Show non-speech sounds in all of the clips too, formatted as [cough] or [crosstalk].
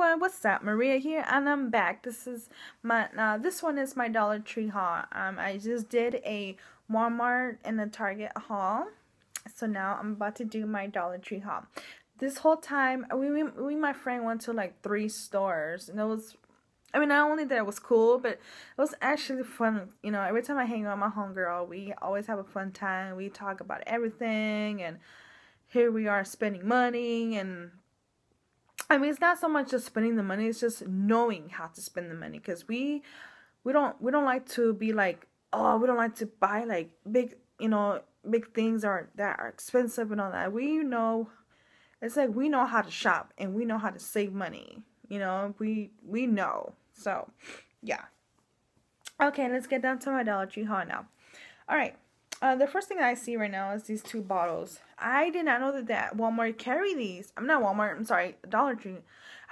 everyone, what's up? Maria here, and I'm back. This is my now. This one is my Dollar Tree haul. Um, I just did a Walmart and a Target haul, so now I'm about to do my Dollar Tree haul. This whole time, we we, we my friend went to like three stores, and it was, I mean, not only that it was cool, but it was actually fun. You know, every time I hang out with my homegirl, we always have a fun time. We talk about everything, and here we are spending money and I mean, it's not so much just spending the money; it's just knowing how to spend the money. Because we, we don't, we don't like to be like, oh, we don't like to buy like big, you know, big things are that are expensive and all that. We know, it's like we know how to shop and we know how to save money. You know, we we know. So, yeah. Okay, let's get down to my Dollar Tree haul now. All right. Uh, the first thing I see right now is these two bottles. I did not know that, that Walmart carry these. I'm not Walmart. I'm sorry, Dollar Tree.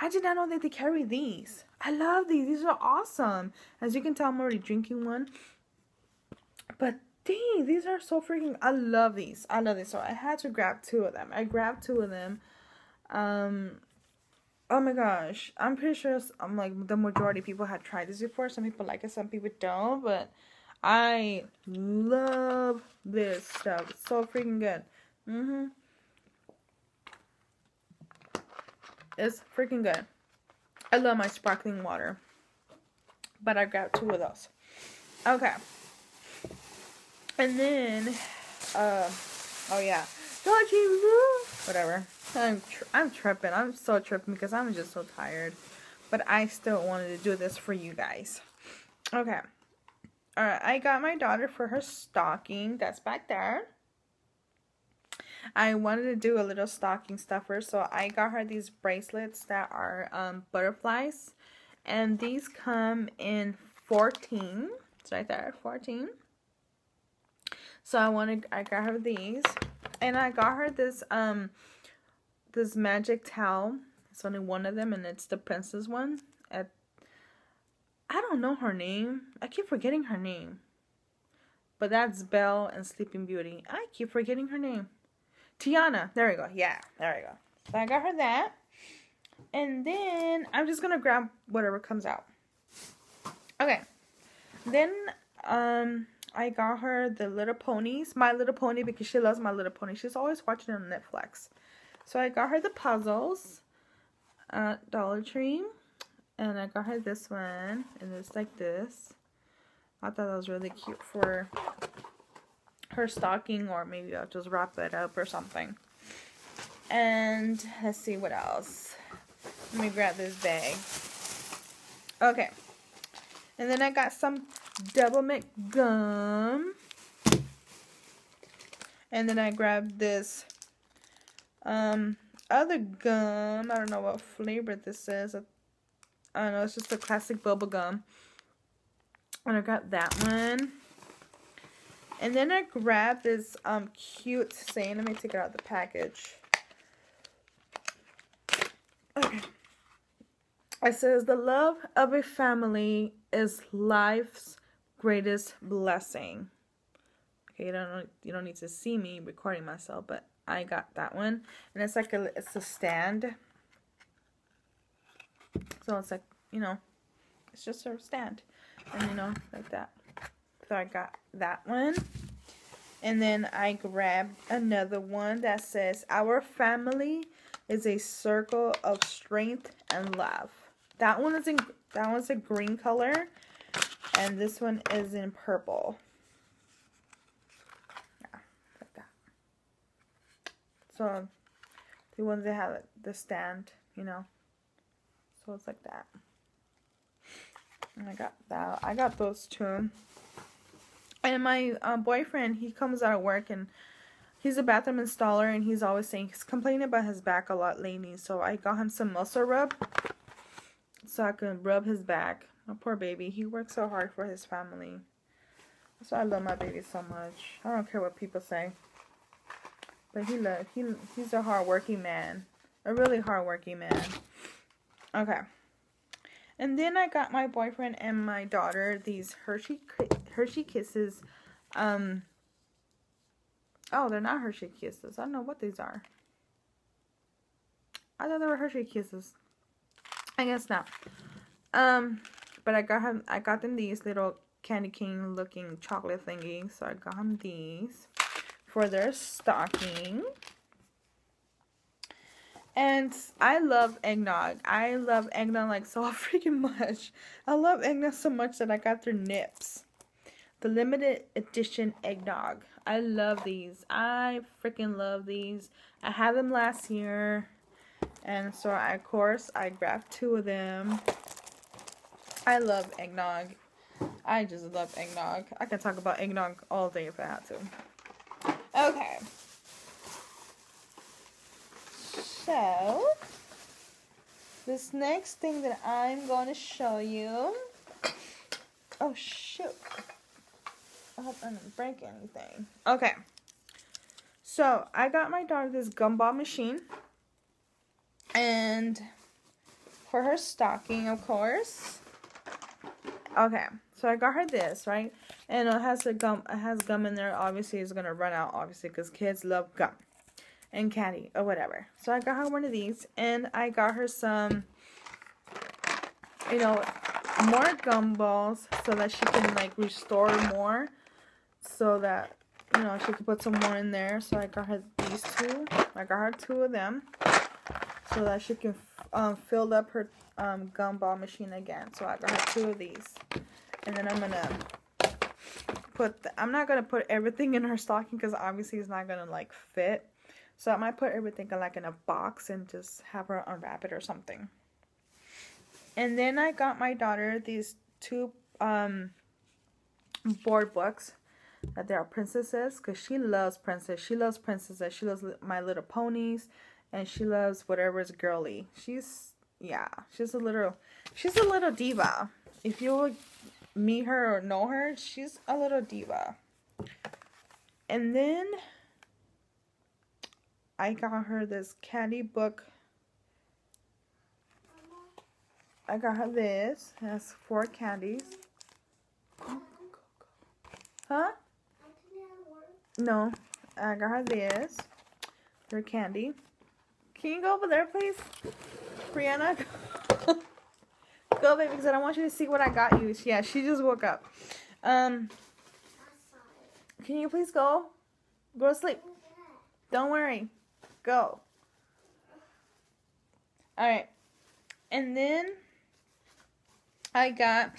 I did not know that they carry these. I love these. These are awesome. As you can tell, I'm already drinking one. But dang, these are so freaking. I love these. I love these. So I had to grab two of them. I grabbed two of them. Um. Oh my gosh, I'm pretty sure I'm like the majority of people had tried this before. Some people like it, some people don't. But I love this stuff. It's so freaking good. Mm-hmm. It's freaking good. I love my sparkling water. But I grabbed two of those. Okay. And then, uh, oh yeah. Don't you Whatever. I'm, I'm tripping. I'm so tripping because I'm just so tired. But I still wanted to do this for you guys. Okay. I got my daughter for her stocking. That's back there. I wanted to do a little stocking stuffer, so I got her these bracelets that are um, butterflies. And these come in 14. It's right there, 14. So I wanted, I got her these. And I got her this, um, this magic towel. It's only one of them, and it's the princess one. I don't know her name. I keep forgetting her name. But that's Belle and Sleeping Beauty. I keep forgetting her name. Tiana. There we go. Yeah, there we go. So I got her that. And then I'm just going to grab whatever comes out. Okay. Then um I got her the Little Ponies. My Little Pony because she loves My Little Pony. She's always watching it on Netflix. So I got her the puzzles at Dollar Tree. And I got her this one, and it's like this. I thought that was really cute for her stocking, or maybe I'll just wrap it up or something. And let's see what else. Let me grab this bag. Okay. And then I got some Doublemint gum. And then I grabbed this um other gum. I don't know what flavor this is. Don't know, it's just a classic bubble gum. And I got that one. And then I grabbed this um cute saying. Let me take it out of the package. Okay. It says the love of a family is life's greatest blessing. Okay, you don't you don't need to see me recording myself, but I got that one. And it's like a it's a stand so it's like, you know, it's just a stand. And, you know, like that. So I got that one. And then I grabbed another one that says, Our family is a circle of strength and love. That one is in that one's a green color. And this one is in purple. Yeah, like that. So the ones that have the stand, you know. So it's like that. And I got that. I got those two. And my uh, boyfriend, he comes out of work and he's a bathroom installer and he's always saying he's complaining about his back a lot lately. So I got him some muscle rub so I can rub his back. My poor baby. He works so hard for his family. That's why I love my baby so much. I don't care what people say. But he love he he's a hardworking man. A really hardworking man. Okay. And then I got my boyfriend and my daughter these Hershey Hershey Kisses. Um. Oh, they're not Hershey Kisses. I don't know what these are. I thought they were Hershey Kisses. I guess not. Um, but I got him. I got them these little candy cane looking chocolate thingies. So I got him these for their stocking. And I love eggnog. I love eggnog like so [laughs] freaking much. I love eggnog so much that I got their nips. The limited edition eggnog. I love these. I freaking love these. I had them last year. And so, I, of course, I grabbed two of them. I love eggnog. I just love eggnog. I can talk about eggnog all day if I had to. Okay. So, this next thing that I'm going to show you. Oh, shoot. I hope I didn't break anything. Okay. So, I got my daughter this gumball machine. And for her stocking, of course. Okay. So, I got her this, right? And it has a gum. It has gum in there. Obviously, it's going to run out, obviously, because kids love gum and candy or whatever. So I got her one of these and I got her some, you know, more gumballs so that she can like restore more so that, you know, she can put some more in there. So I got her these two. I got her two of them so that she can um, fill up her um, gumball machine again. So I got her two of these. And then I'm going to put, the, I'm not going to put everything in her stocking because obviously it's not going to like fit. So I might put everything like in a box and just have her unwrap it or something. And then I got my daughter these two um, board books that they are princesses because she loves princess. She loves princesses. She loves My Little Ponies and she loves whatever is girly. She's yeah, she's a little she's a little diva. If you meet her or know her, she's a little diva. And then I got her this candy book. I got her this. It has four candies. Huh? No. I got her this. Her candy. Can you go over there, please? Brianna? [laughs] go, baby, because I don't want you to see what I got you. Yeah, she just woke up. Um, can you please go? Go to sleep. Don't worry. Go. Alright. And then I got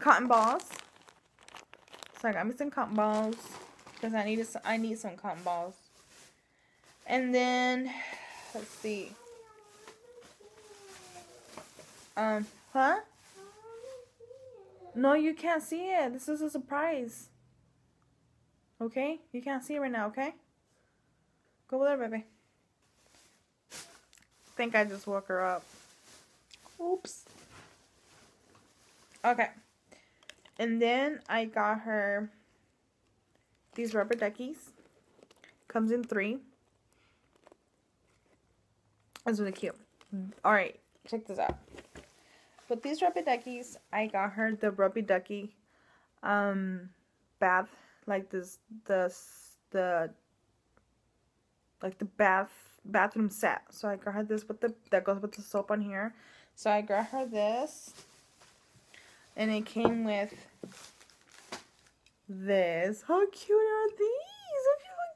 cotton balls. So I got me some cotton balls because I some, I need some cotton balls. And then let's see. Um, huh? No, you can't see it. This is a surprise. Okay? You can't see it right now, okay? Go over there, baby think I just woke her up. Oops. Okay. And then I got her these rubber duckies. Comes in three. That's really cute. Alright, check this out. With these rubber duckies, I got her the rubber ducky um bath like this the the like the bath bathroom set. So I got her this with the that goes with the soap on here. So I got her this. And it came with this. How cute are these? Look how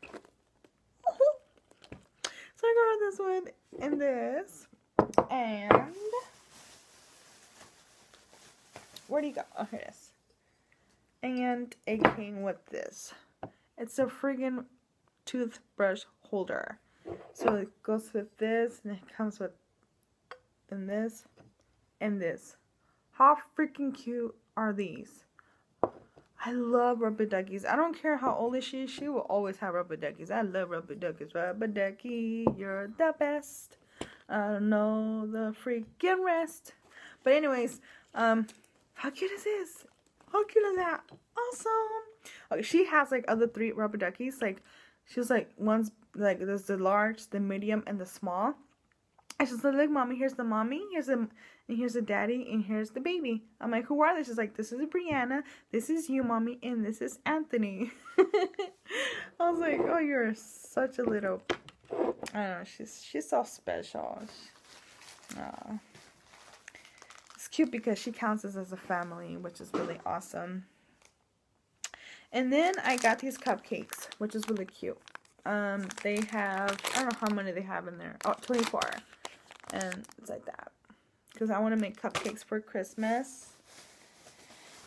cute. [laughs] so I got this one and this. And where do you go? Oh, here it is. And it came with this. It's a friggin' toothbrush holder. So it goes with this and it comes with and this and this. How freaking cute are these? I love rubber duckies. I don't care how old she is, she will always have rubber duckies. I love rubber duckies. Rubber ducky, you're the best. I don't know the freaking rest. But anyways, um, how cute is this? How cute is that? Awesome. Okay, she has like other three rubber duckies. Like she was like, one's like there's the large, the medium, and the small. I just like, look, mommy, here's the mommy, here's the, and here's the daddy, and here's the baby. I'm like, who are they? She's like, this is Brianna, this is you, mommy, and this is Anthony. [laughs] I was like, oh, you're such a little, I don't know, she's she's so special. Uh, it's cute because she counts us as a family, which is really awesome. And then I got these cupcakes, which is really cute. Um, they have, I don't know how many they have in there. Oh, 24. And it's like that. Because I want to make cupcakes for Christmas.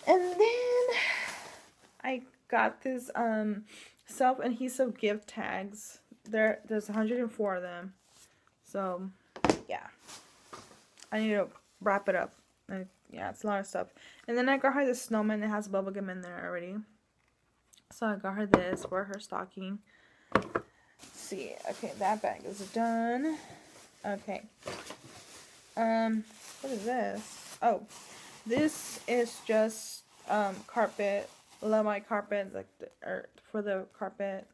And then I got this um, self-adhesive gift tags. There, There's 104 of them. So, yeah. I need to wrap it up. Yeah, it's a lot of stuff. And then I got her this snowman that has bubblegum in there already. So I got her this for her stocking. See. Okay, that bag is done. Okay. Um, what is this? Oh, this is just um carpet. Love my carpet, like the, or for the carpet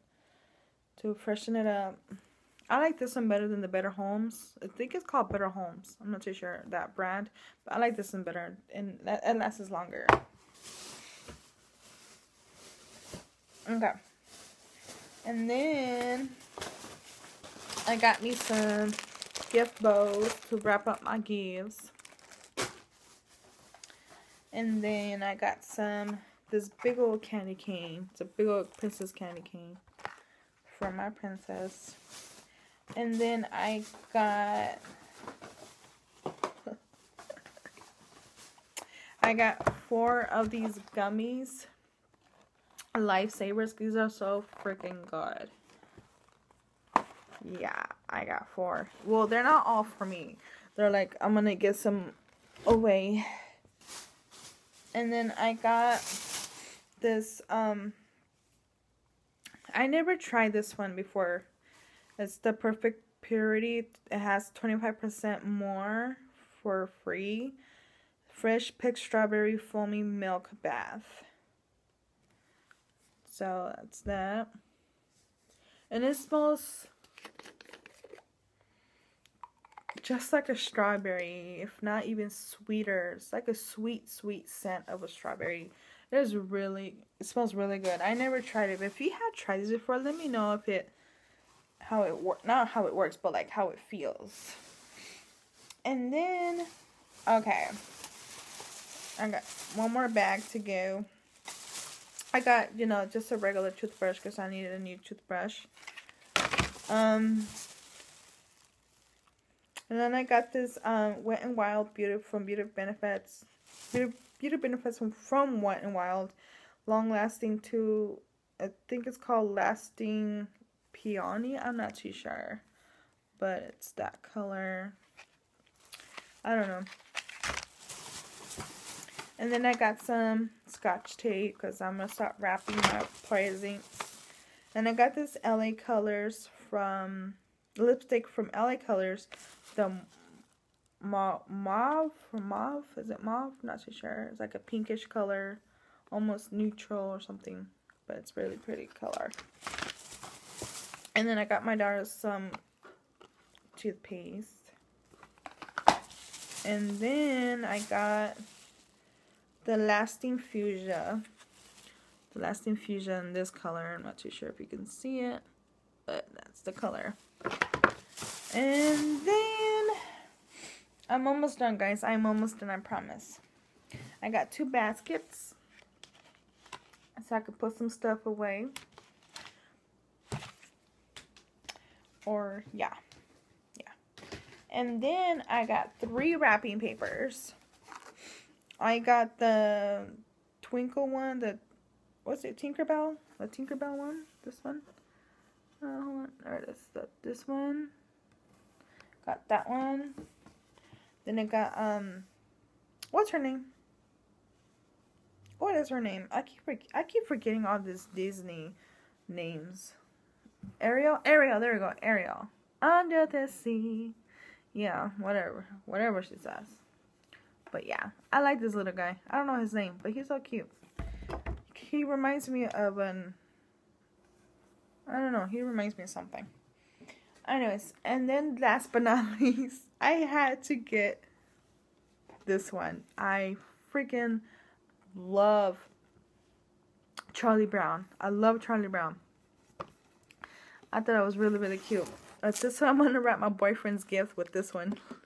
to freshen it up. I like this one better than the Better Homes. I think it's called Better Homes. I'm not too sure that brand, but I like this one better and it lasts longer. Okay. And then I got me some gift bows to wrap up my gifts. And then I got some, this big old candy cane. It's a big old princess candy cane for my princess. And then I got, [laughs] I got four of these gummies lifesavers. These are so freaking good. Yeah, I got four. Well, they're not all for me. They're like, I'm gonna get some away. And then I got this, um, I never tried this one before. It's the Perfect Purity. It has 25% more for free. Fresh picked strawberry foamy milk bath. So that's that. And it smells just like a strawberry, if not even sweeter. It's like a sweet, sweet scent of a strawberry. It is really, it smells really good. I never tried it, but if you had tried this before, let me know if it, how it works, not how it works, but like how it feels. And then, okay, I got one more bag to go. I got, you know, just a regular toothbrush because I needed a new toothbrush. Um, and then I got this um, Wet and Wild Beauty from Beauty Benefits. Beauty, Beauty Benefits from, from Wet and Wild. Long lasting to, I think it's called Lasting Peony. I'm not too sure. But it's that color. I don't know. And then I got some scotch tape because I'm going to start wrapping my presents. And I got this LA Colors from, lipstick from LA Colors. The mauve, mauve, is it mauve? not too sure. It's like a pinkish color, almost neutral or something. But it's really pretty color. And then I got my daughter some toothpaste. And then I got the Lasting Fuchsia. The Lasting Fuchsia in this color. I'm not too sure if you can see it, but that's the color. And then I'm almost done, guys. I'm almost done, I promise. I got two baskets so I can put some stuff away. Or, yeah. Yeah. And then I got three wrapping papers. I got the Twinkle one, the, what's it, Tinkerbell? The Tinkerbell one? This one? Uh, hold on. There it is. The, this one. Got that one. Then I got, um, what's her name? What is her name? I keep I keep forgetting all these Disney names. Ariel? Ariel, there we go. Ariel. Under the sea. Yeah, whatever. Whatever she says. But yeah, I like this little guy. I don't know his name, but he's so cute. He reminds me of an... I don't know. He reminds me of something. Anyways, and then last but not [laughs] least, I had to get this one. I freaking love Charlie Brown. I love Charlie Brown. I thought it was really, really cute. Uh, this one, I'm going to wrap my boyfriend's gift with this one. [laughs]